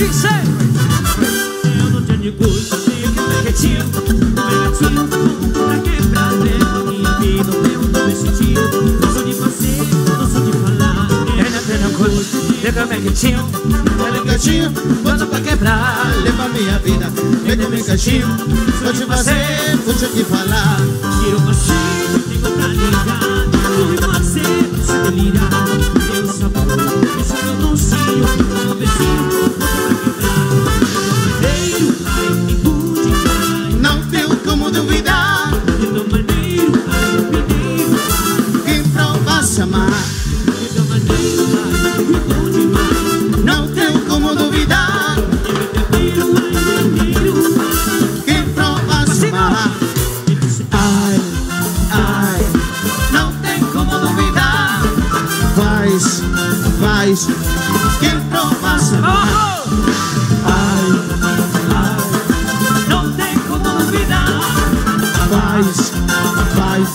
Eu não tenho gosto de negativo Negativo pra quebrar leva minha vida meu nome sentido. Não sou de fazer, não sou de falar. Eu não tenho gosto de negativo Negativo, bota pra quebrar, leva minha vida. Pega meu gatinho, vou te fazer, vou te falar. Eu consigo, tenho pra ligar. Tudo você, se delirar faz, quem prova se amar. Ai, ai, Não tem como duvidar faz, faz,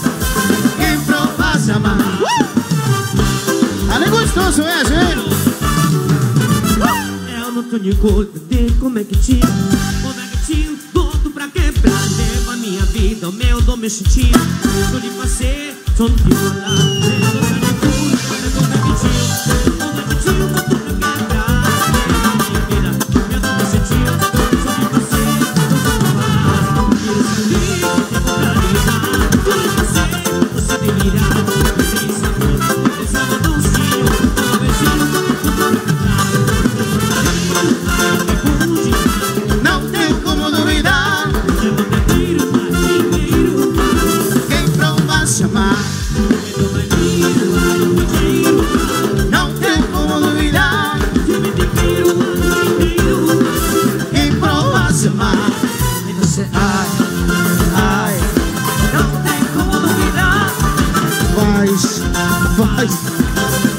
quem prova se amar. Ale gostoso esse, hein? Eu não culpa de como é que te Como é que te boto pra quebrar Leva a minha vida, o meu dom me sentir Sou de fazer, sou de falar você. Ai, ai. Não tem como duvidar. Faz, faz.